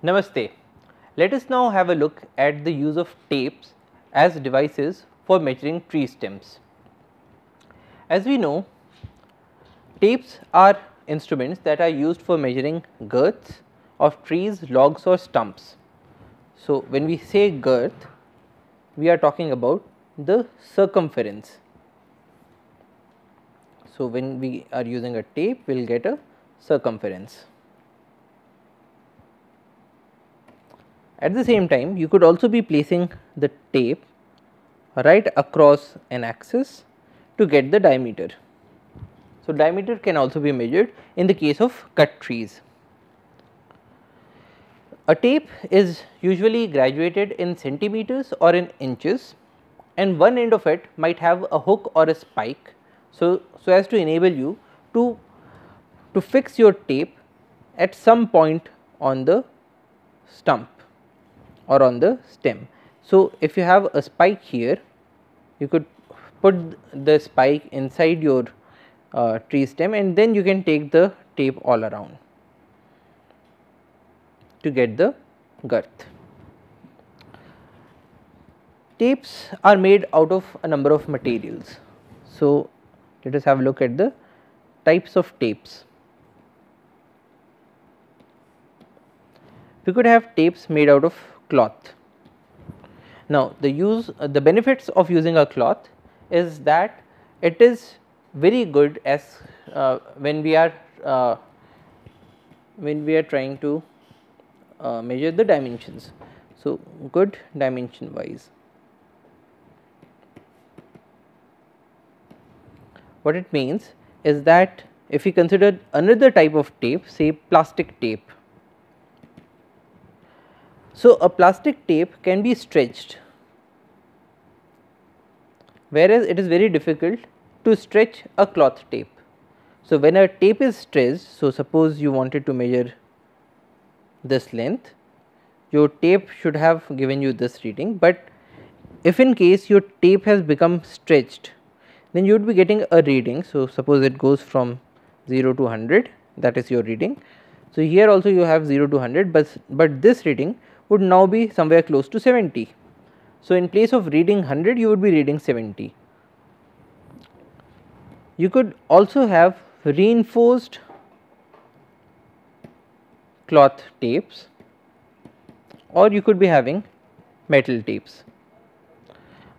Namaste. Let us now have a look at the use of tapes as devices for measuring tree stems. As we know, tapes are instruments that are used for measuring girths of trees, logs or stumps. So, when we say girth, we are talking about the circumference. So, when we are using a tape, we will get a circumference. At the same time, you could also be placing the tape right across an axis to get the diameter. So, diameter can also be measured in the case of cut trees. A tape is usually graduated in centimeters or in inches and one end of it might have a hook or a spike. So, so as to enable you to, to fix your tape at some point on the stump or on the stem. So, if you have a spike here, you could put the spike inside your uh, tree stem and then you can take the tape all around to get the girth. Tapes are made out of a number of materials. So, let us have a look at the types of tapes. We could have tapes made out of cloth. Now, the use uh, the benefits of using a cloth is that it is very good as uh, when we are uh, when we are trying to uh, measure the dimensions. So, good dimension wise. What it means is that if we consider another type of tape say plastic tape. So, a plastic tape can be stretched whereas it is very difficult to stretch a cloth tape. So, when a tape is stretched, so suppose you wanted to measure this length, your tape should have given you this reading, but if in case your tape has become stretched, then you would be getting a reading. So, suppose it goes from 0 to 100 that is your reading. So, here also you have 0 to 100, but, but this reading would now be somewhere close to 70. So, in place of reading 100 you would be reading 70. You could also have reinforced cloth tapes or you could be having metal tapes.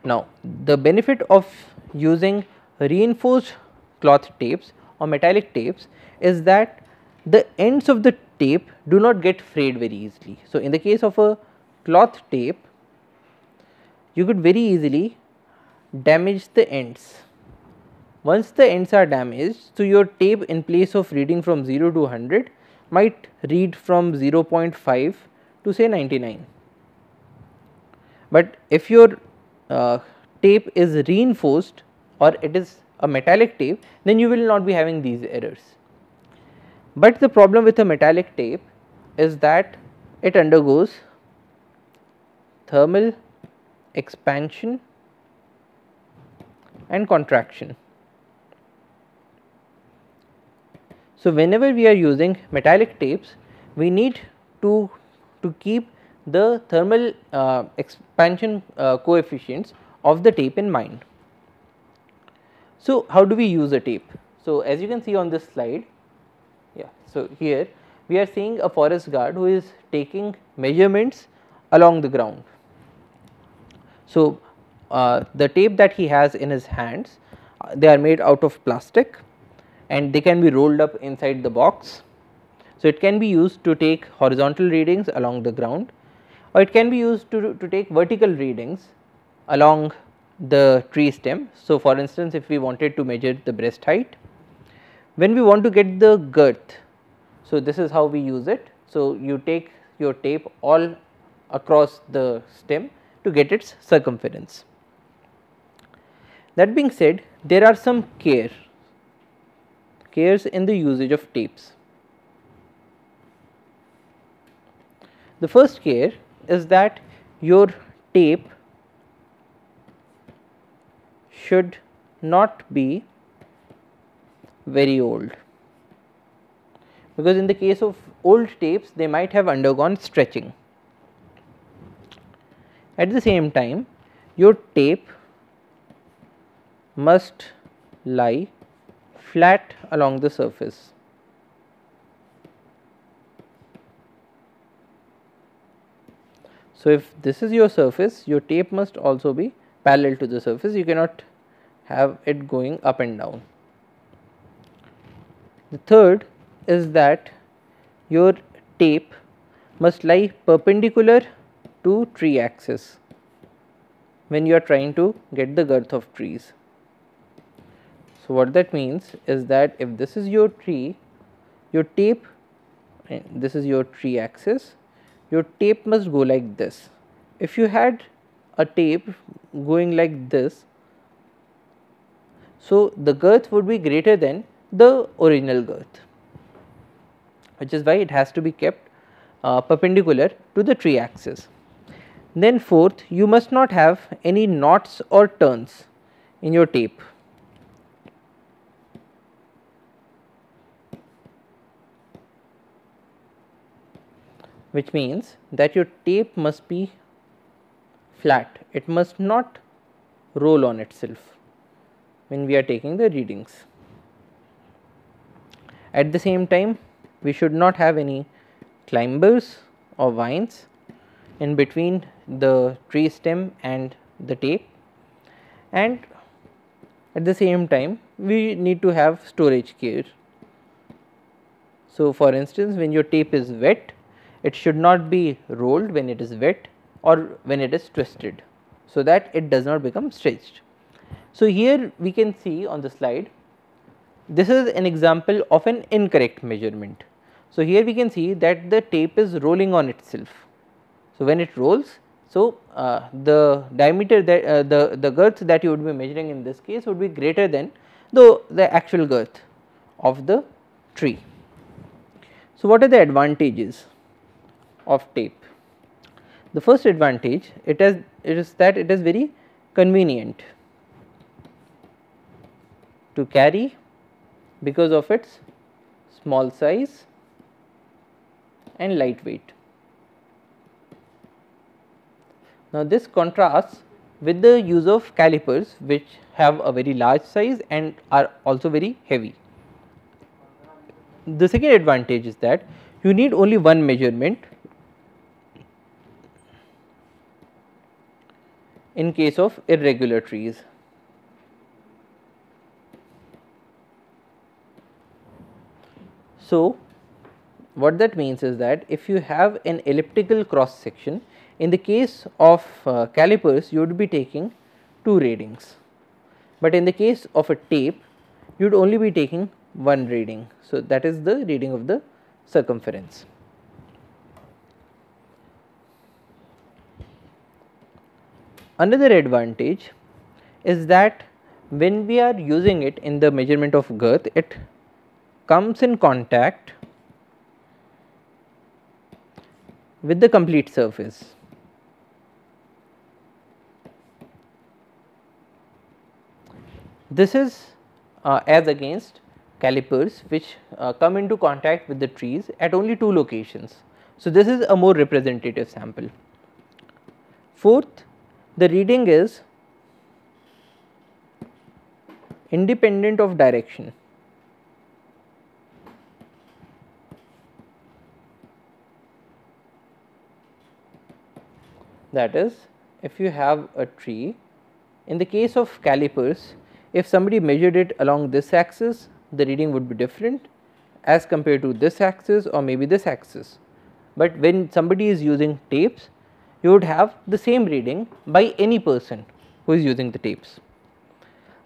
Now, the benefit of using reinforced cloth tapes or metallic tapes is that the ends of the tape do not get frayed very easily. So, in the case of a cloth tape you could very easily damage the ends. Once the ends are damaged, so your tape in place of reading from 0 to 100 might read from 0.5 to say 99. But if your uh, tape is reinforced or it is a metallic tape, then you will not be having these errors. But the problem with a metallic tape is that it undergoes thermal expansion and contraction. So, whenever we are using metallic tapes, we need to, to keep the thermal uh, expansion uh, coefficients of the tape in mind. So, how do we use a tape? So, as you can see on this slide, yeah, so here we are seeing a forest guard who is taking measurements along the ground. So, uh, the tape that he has in his hands uh, they are made out of plastic and they can be rolled up inside the box. So, it can be used to take horizontal readings along the ground or it can be used to, to take vertical readings along the tree stem. So, for instance, if we wanted to measure the breast height, when we want to get the girth, so this is how we use it. So, you take your tape all across the stem to get its circumference. That being said, there are some care, cares in the usage of tapes. The first care is that your tape should not be very old because in the case of old tapes they might have undergone stretching. At the same time your tape must lie flat along the surface. So, if this is your surface your tape must also be parallel to the surface you cannot have it going up and down. The third is that your tape must lie perpendicular to tree axis when you are trying to get the girth of trees. So, what that means is that if this is your tree, your tape this is your tree axis, your tape must go like this. If you had a tape going like this, so the girth would be greater than the original girth which is why it has to be kept uh, perpendicular to the tree axis. Then fourth you must not have any knots or turns in your tape. Which means that your tape must be flat, it must not roll on itself when we are taking the readings. At the same time we should not have any climbers or vines in between the tree stem and the tape and at the same time we need to have storage care. So, for instance, when your tape is wet it should not be rolled when it is wet or when it is twisted so that it does not become stretched. So, here we can see on the slide this is an example of an incorrect measurement. So, here we can see that the tape is rolling on itself. So, when it rolls, so uh, the diameter that uh, the, the girth that you would be measuring in this case would be greater than the, the actual girth of the tree. So, what are the advantages of tape? The first advantage it has it is that it is very convenient to carry because of its small size and lightweight. Now, this contrasts with the use of calipers which have a very large size and are also very heavy. The second advantage is that you need only one measurement in case of irregular trees. So, what that means is that if you have an elliptical cross section in the case of uh, calipers you would be taking 2 readings, but in the case of a tape you would only be taking one reading. So, that is the reading of the circumference. Another advantage is that when we are using it in the measurement of girth it comes in contact with the complete surface. This is uh, as against calipers which uh, come into contact with the trees at only two locations. So, this is a more representative sample. Fourth, the reading is independent of direction. that is if you have a tree in the case of calipers if somebody measured it along this axis the reading would be different as compared to this axis or maybe this axis. But when somebody is using tapes you would have the same reading by any person who is using the tapes.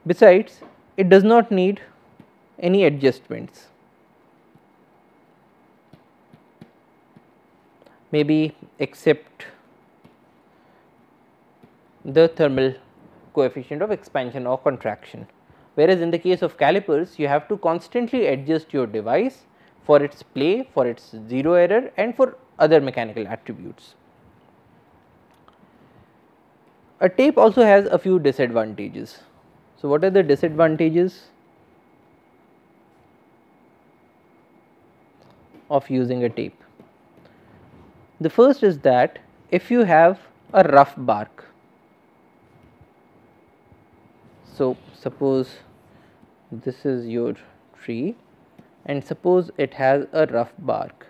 Besides it does not need any adjustments. Maybe except the thermal coefficient of expansion or contraction. Whereas, in the case of calipers you have to constantly adjust your device for its play, for its zero error and for other mechanical attributes. A tape also has a few disadvantages. So, what are the disadvantages of using a tape? The first is that if you have a rough bark, so suppose this is your tree and suppose it has a rough bark.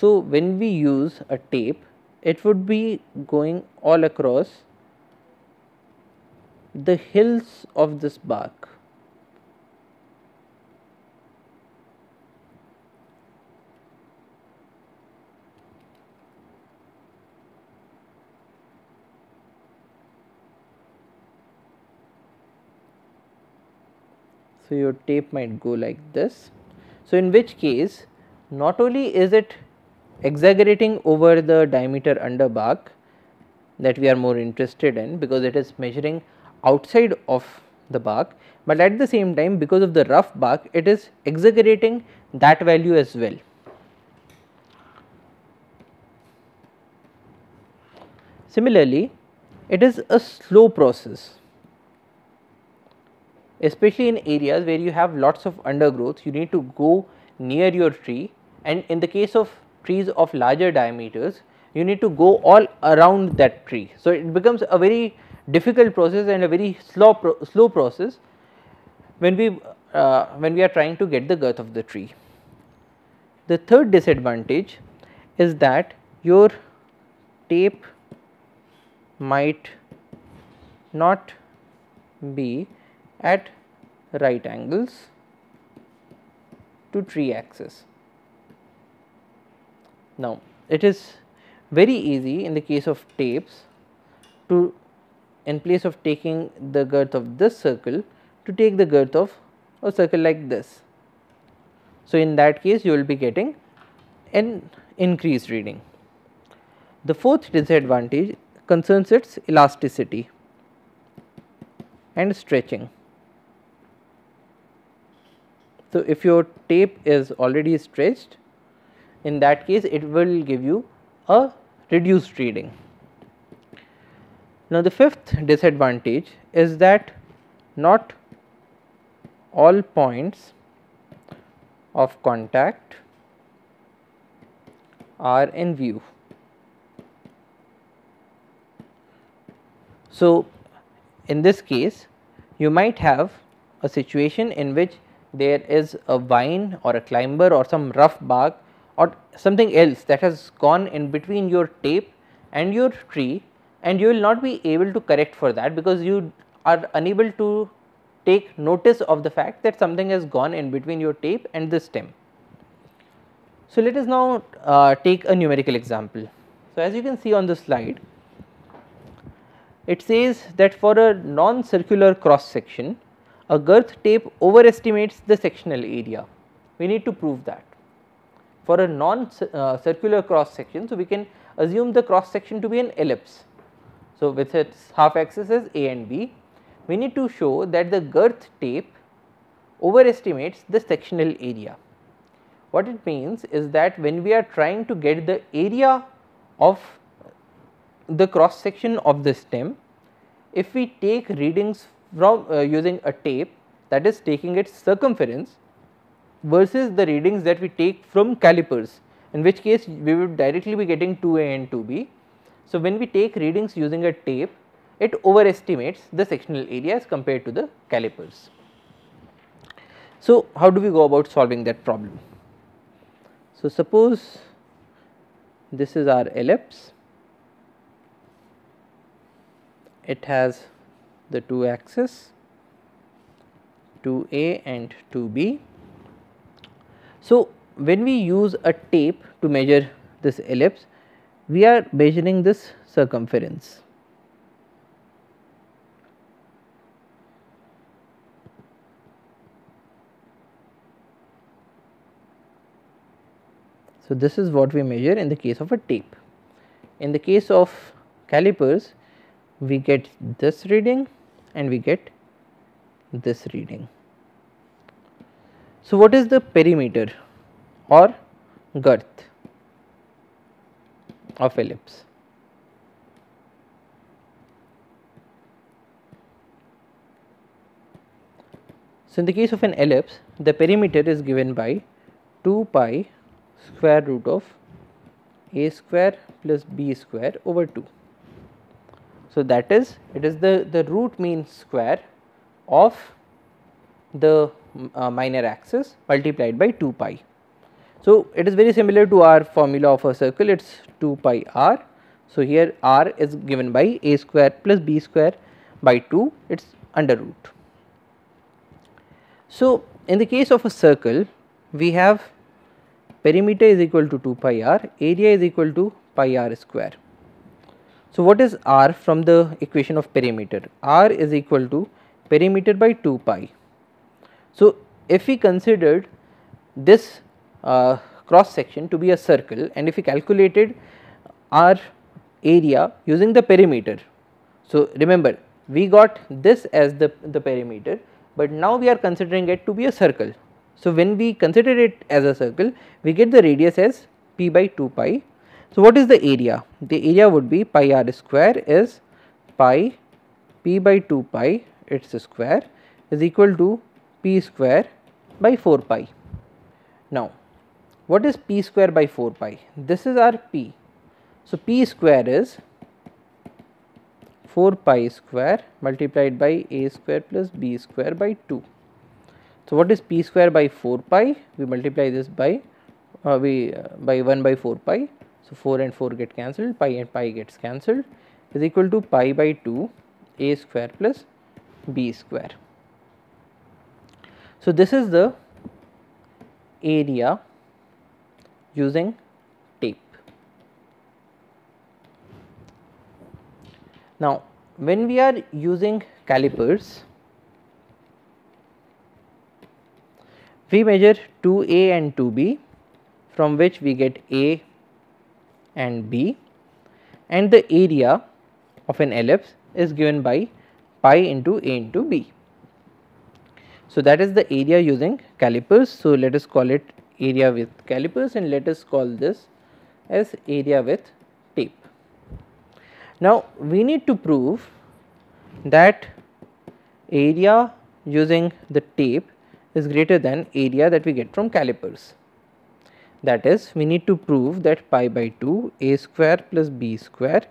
So, when we use a tape it would be going all across the hills of this bark. So, your tape might go like this. So, in which case not only is it exaggerating over the diameter under bark that we are more interested in because it is measuring outside of the bark, but at the same time because of the rough bark it is exaggerating that value as well. Similarly, it is a slow process especially in areas where you have lots of undergrowth you need to go near your tree and in the case of trees of larger diameters you need to go all around that tree. So, it becomes a very difficult process and a very slow pro slow process when we uh, when we are trying to get the girth of the tree. The third disadvantage is that your tape might not be at right angles to tree axis. Now, it is very easy in the case of tapes to in place of taking the girth of this circle to take the girth of a circle like this. So, in that case you will be getting an increased reading. The fourth disadvantage concerns its elasticity and stretching. So, if your tape is already stretched in that case it will give you a reduced reading. Now, the fifth disadvantage is that not all points of contact are in view. So, in this case you might have a situation in which there is a vine or a climber or some rough bark or something else that has gone in between your tape and your tree and you will not be able to correct for that because you are unable to take notice of the fact that something has gone in between your tape and the stem. So, let us now uh, take a numerical example. So, as you can see on the slide, it says that for a non-circular cross section, a girth tape overestimates the sectional area. We need to prove that. For a non-circular uh, cross section, so we can assume the cross section to be an ellipse. So, with its half axis as A and B, we need to show that the girth tape overestimates the sectional area. What it means is that when we are trying to get the area of the cross section of the stem, if we take readings from uh, using a tape that is taking its circumference versus the readings that we take from calipers in which case we would directly be getting 2a and 2b. So, when we take readings using a tape it overestimates the sectional area as compared to the calipers. So, how do we go about solving that problem? So, suppose this is our ellipse, it has the two axes 2a and 2b. So, when we use a tape to measure this ellipse, we are measuring this circumference. So, this is what we measure in the case of a tape. In the case of calipers, we get this reading and we get this reading. So, what is the perimeter or girth? of ellipse. So, in the case of an ellipse the perimeter is given by 2 pi square root of a square plus b square over 2. So, that is it is the, the root mean square of the uh, minor axis multiplied by 2 pi. So, it is very similar to our formula of a circle it is 2 pi r. So, here r is given by a square plus b square by 2 it is under root. So, in the case of a circle we have perimeter is equal to 2 pi r, area is equal to pi r square. So, what is r from the equation of perimeter? r is equal to perimeter by 2 pi. So, if we considered this uh, cross section to be a circle and if we calculated our area using the perimeter. So, remember we got this as the, the perimeter, but now we are considering it to be a circle. So, when we consider it as a circle we get the radius as p by 2 pi. So, what is the area? The area would be pi r square is pi p by 2 pi its square is equal to p square by 4 pi. Now, what is p square by 4 pi? This is our p. So, p square is 4 pi square multiplied by a square plus b square by 2. So, what is p square by 4 pi? We multiply this by uh, we uh, by 1 by 4 pi. So, 4 and 4 get cancelled, pi and pi gets cancelled is equal to pi by 2 a square plus b square. So, this is the area using tape. Now, when we are using calipers, we measure 2a and 2b from which we get a and b and the area of an ellipse is given by pi into a into b. So, that is the area using calipers. So, let us call it area with calipers and let us call this as area with tape. Now, we need to prove that area using the tape is greater than area that we get from calipers. That is we need to prove that pi by 2 a square plus b square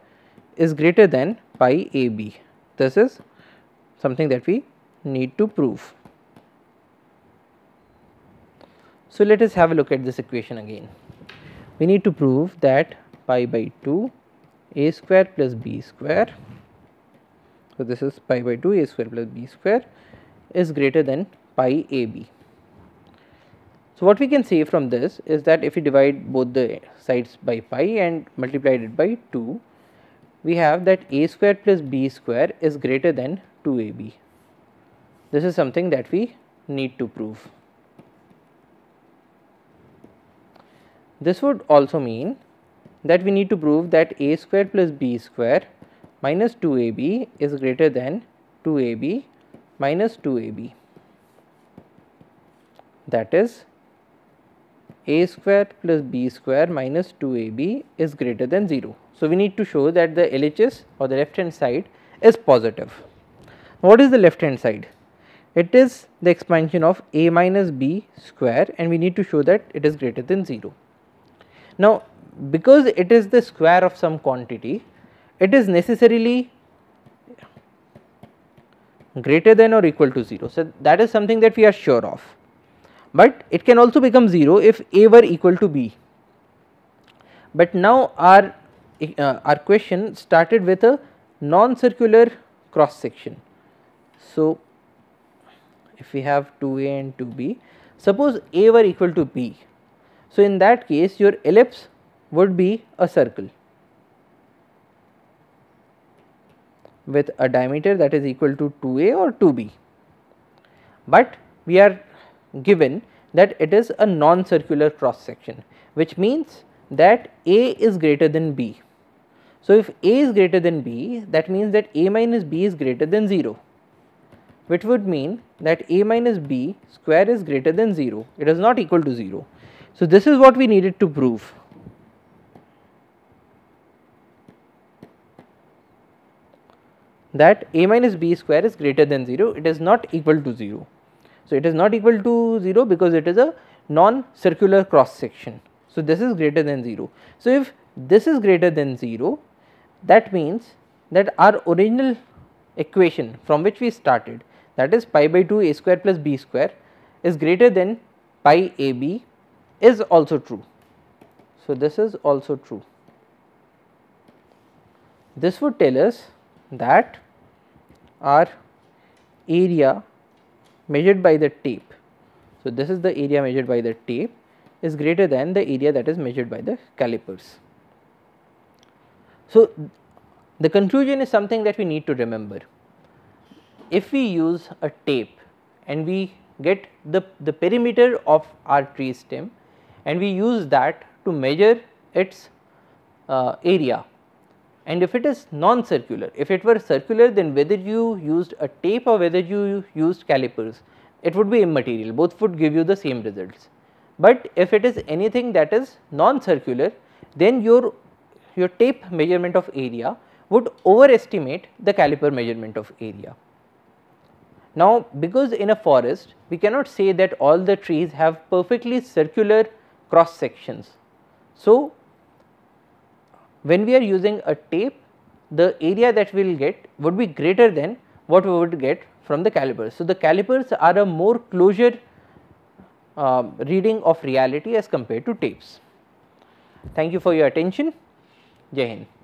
is greater than pi a b. This is something that we need to prove. So, let us have a look at this equation again. We need to prove that pi by 2 a square plus b square. So, this is pi by 2 a square plus b square is greater than pi a b. So, what we can say from this is that if we divide both the sides by pi and multiply it by 2, we have that a square plus b square is greater than 2ab. This is something that we need to prove. This would also mean that we need to prove that a square plus b square minus 2ab is greater than 2ab minus 2ab. That is a square plus b square minus 2ab is greater than 0. So, we need to show that the LHS or the left hand side is positive. What is the left hand side? It is the expansion of a minus b square and we need to show that it is greater than 0. Now, because it is the square of some quantity, it is necessarily greater than or equal to 0. So, that is something that we are sure of, but it can also become 0 if a were equal to b. But now our, uh, our question started with a non-circular cross section. So, if we have 2a and 2b, suppose a were equal to b, so, in that case your ellipse would be a circle with a diameter that is equal to 2a or 2b, but we are given that it is a non-circular cross section which means that a is greater than b. So, if a is greater than b that means that a minus b is greater than 0 which would mean that a minus b square is greater than 0 it is not equal to 0 so, this is what we needed to prove. that a minus b square is greater than 0, it is not equal to 0. So, it is not equal to 0 because it is a non-circular cross section. So, this is greater than 0. So, if this is greater than 0, that means that our original equation from which we started that is pi by 2 a square plus b square is greater than pi a b is also true. So, this is also true. This would tell us that our area measured by the tape. So, this is the area measured by the tape is greater than the area that is measured by the calipers. So, the conclusion is something that we need to remember. If we use a tape and we get the, the perimeter of our tree stem and we use that to measure its uh, area and if it is non-circular, if it were circular then whether you used a tape or whether you used calipers, it would be immaterial, both would give you the same results. But if it is anything that is non-circular, then your, your tape measurement of area would overestimate the caliper measurement of area. Now, because in a forest we cannot say that all the trees have perfectly circular cross sections. So, when we are using a tape the area that we will get would be greater than what we would get from the calipers. So, the calipers are a more closure uh, reading of reality as compared to tapes. Thank you for your attention. Jai Hind.